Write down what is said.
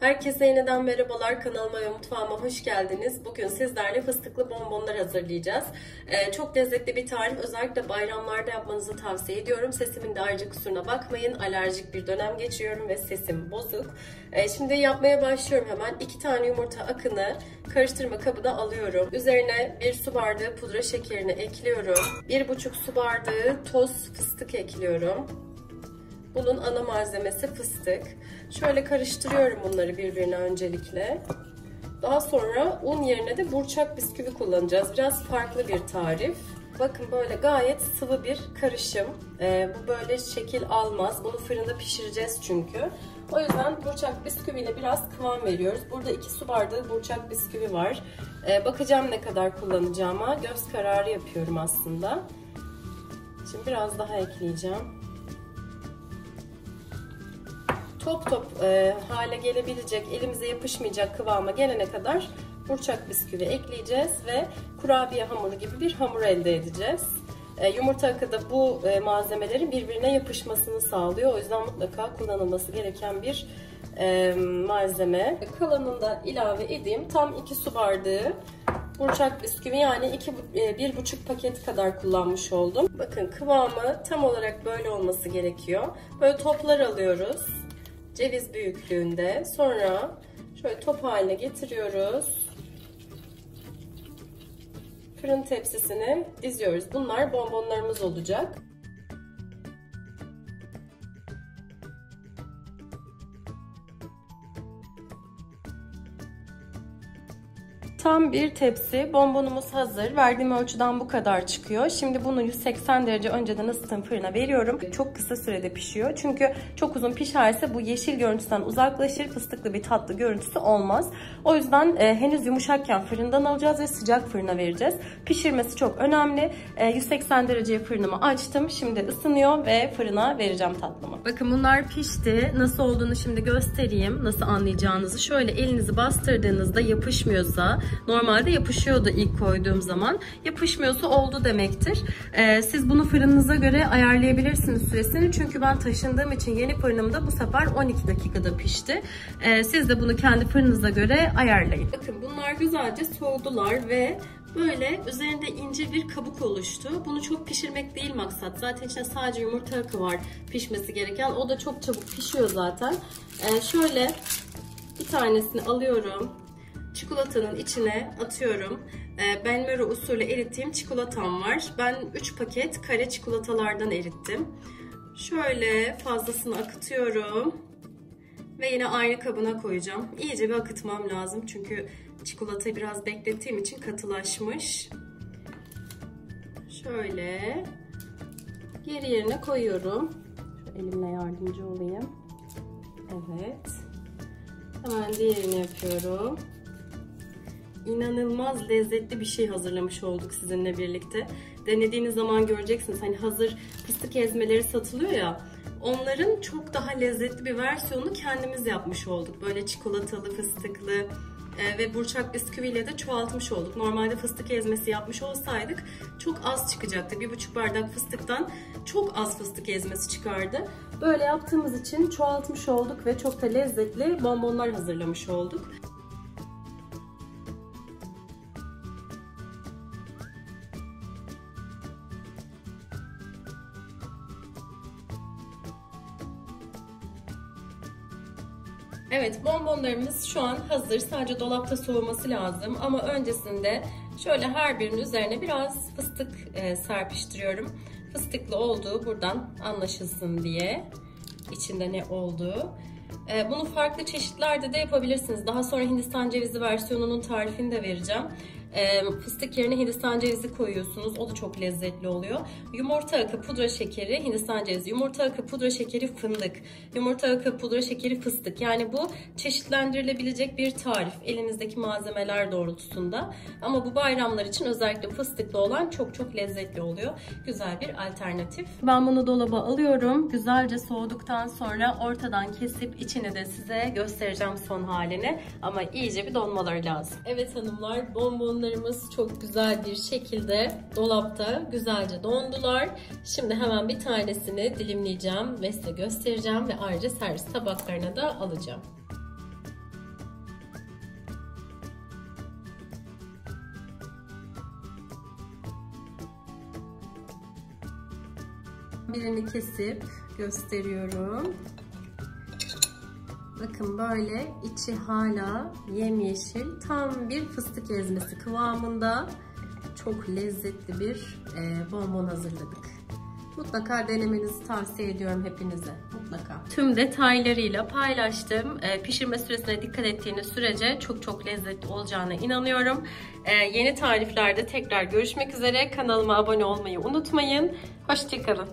Herkese yeniden merhabalar. Kanalıma ve mutfağıma hoş geldiniz. Bugün sizlerle fıstıklı bonbonlar hazırlayacağız. Ee, çok lezzetli bir tarif. Özellikle bayramlarda yapmanızı tavsiye ediyorum. Sesimin de ayrıca kusuruna bakmayın. Alerjik bir dönem geçiriyorum ve sesim bozuk. Ee, şimdi yapmaya başlıyorum hemen. 2 tane yumurta akını karıştırma kabına alıyorum. Üzerine 1 su bardağı pudra şekerini ekliyorum. 1,5 su bardağı toz fıstık ekliyorum. Bunun ana malzemesi fıstık. Şöyle karıştırıyorum bunları birbirine öncelikle. Daha sonra un yerine de burçak bisküvi kullanacağız. Biraz farklı bir tarif. Bakın böyle gayet sıvı bir karışım. Ee, bu böyle şekil almaz. Bunu fırında pişireceğiz çünkü. O yüzden burçak bisküviyle biraz kıvam veriyoruz. Burada 2 su bardağı burçak bisküvi var. Ee, bakacağım ne kadar kullanacağıma. Göz kararı yapıyorum aslında. Şimdi biraz daha ekleyeceğim top top e, hale gelebilecek, elimize yapışmayacak kıvama gelene kadar burçak bisküvi ekleyeceğiz ve kurabiye hamuru gibi bir hamur elde edeceğiz. E, yumurta akı da bu e, malzemelerin birbirine yapışmasını sağlıyor. O yüzden mutlaka kullanılması gereken bir e, malzeme. Kalanını da ilave edeyim. Tam 2 su bardağı burçak bisküvi yani 2 bir buçuk paket kadar kullanmış oldum. Bakın kıvamı tam olarak böyle olması gerekiyor. Böyle toplar alıyoruz ceviz büyüklüğünde. Sonra şöyle top haline getiriyoruz. Fırın tepsisine diziyoruz. Bunlar bonbonlarımız olacak. Tam bir tepsi bonbonumuz hazır. Verdiğim ölçüden bu kadar çıkıyor. Şimdi bunu 180 derece önceden ısıttığım fırına veriyorum. Çok kısa sürede pişiyor. Çünkü çok uzun pişerse bu yeşil görüntüden uzaklaşır. Fıstıklı bir tatlı görüntüsü olmaz. O yüzden e, henüz yumuşakken fırından alacağız ve sıcak fırına vereceğiz. Pişirmesi çok önemli. E, 180 dereceye fırınımı açtım. Şimdi ısınıyor ve fırına vereceğim tatlımı. Bakın bunlar pişti. Nasıl olduğunu şimdi göstereyim. Nasıl anlayacağınızı. Şöyle elinizi bastırdığınızda yapışmıyorsa Normalde yapışıyordu ilk koyduğum zaman. Yapışmıyorsa oldu demektir. Ee, siz bunu fırınınıza göre ayarlayabilirsiniz süresini. Çünkü ben taşındığım için yeni fırınımda bu sefer 12 dakikada pişti. Ee, siz de bunu kendi fırınınıza göre ayarlayın. Bakın bunlar güzelce soğudular ve Böyle üzerinde ince bir kabuk oluştu. Bunu çok pişirmek değil maksat. Zaten içinde sadece yumurta akı var pişmesi gereken. O da çok çabuk pişiyor zaten. Ee, şöyle bir tanesini alıyorum çikolatanın içine atıyorum. E, Benmero usulü erittiğim çikolatam var. Ben 3 paket kare çikolatalardan erittim. Şöyle fazlasını akıtıyorum. Ve yine aynı kabına koyacağım. İyice bir akıtmam lazım. Çünkü çikolatayı biraz beklettiğim için katılaşmış. Şöyle geri yerine koyuyorum. Şu elimle yardımcı olayım. Evet. Hemen diğerini yapıyorum inanılmaz lezzetli bir şey hazırlamış olduk sizinle birlikte. Denediğiniz zaman göreceksiniz. Hani hazır fıstık ezmeleri satılıyor ya. Onların çok daha lezzetli bir versiyonunu kendimiz yapmış olduk. Böyle çikolatalı, fıstıklı e, ve burçak bisküviyle de çoğaltmış olduk. Normalde fıstık ezmesi yapmış olsaydık çok az çıkacaktı. Bir buçuk bardak fıstıktan çok az fıstık ezmesi çıkardı. Böyle yaptığımız için çoğaltmış olduk ve çok da lezzetli bonbonlar hazırlamış olduk. Evet bonbonlarımız şu an hazır. Sadece dolapta soğuması lazım. Ama öncesinde şöyle her birinin üzerine biraz fıstık e, serpiştiriyorum. Fıstıklı olduğu buradan anlaşılsın diye. içinde ne olduğu. E, bunu farklı çeşitlerde de yapabilirsiniz. Daha sonra Hindistan cevizi versiyonunun tarifini de vereceğim. E, fıstık yerine Hindistan cevizi koyuyorsunuz. O da çok lezzetli oluyor. Yumurta akı, pudra şekeri, Hindistan cevizi, yumurta akı, pudra şekeri, fındık, yumurta akı, pudra şekeri, fıstık. Yani bu çeşitlendirilebilecek bir tarif elinizdeki malzemeler doğrultusunda. Ama bu bayramlar için özellikle fıstıklı olan çok çok lezzetli oluyor. Güzel bir alternatif. Ben bunu dolaba alıyorum. Güzelce soğuduktan sonra ortadan kesip içini de size göstereceğim son halini. Ama iyice bir donmaları lazım. Evet hanımlar bonbonları Bunlarımız çok güzel bir şekilde dolapta güzelce dondular. Şimdi hemen bir tanesini dilimleyeceğim ve size göstereceğim ve ayrıca servis tabaklarına da alacağım. Birini kesip gösteriyorum. Bakın böyle içi hala yemyeşil. Tam bir fıstık ezmesi kıvamında. Çok lezzetli bir e, bonbon hazırladık. Mutlaka denemenizi tavsiye ediyorum hepinize. Mutlaka. Tüm detaylarıyla paylaştım. E, pişirme süresine dikkat ettiğiniz sürece çok çok lezzetli olacağına inanıyorum. E, yeni tariflerde tekrar görüşmek üzere. Kanalıma abone olmayı unutmayın. Hoşçakalın.